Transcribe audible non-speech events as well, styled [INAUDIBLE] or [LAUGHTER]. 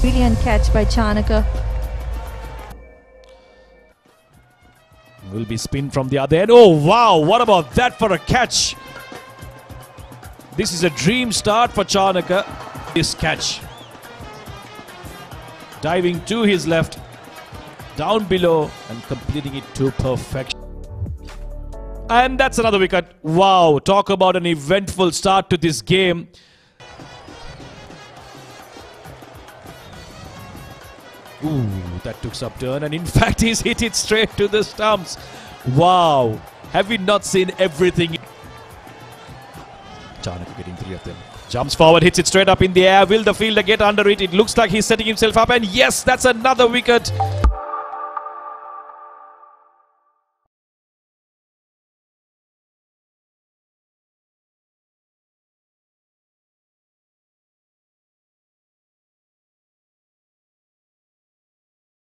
Brilliant catch by Chanaka. Will be spin from the other end. Oh, wow. What about that for a catch? This is a dream start for Chanaka. This catch. Diving to his left, down below, and completing it to perfection. And that's another wicket. Wow. Talk about an eventful start to this game. Ooh, that took some turn, and in [LAUGHS] fact, he's hit it straight to the stumps. Wow, have we not seen everything? Chanaka getting three of them. Jumps forward, hits it straight up in the air. Will the fielder get under it? It looks like he's setting himself up, and yes, that's another wicket.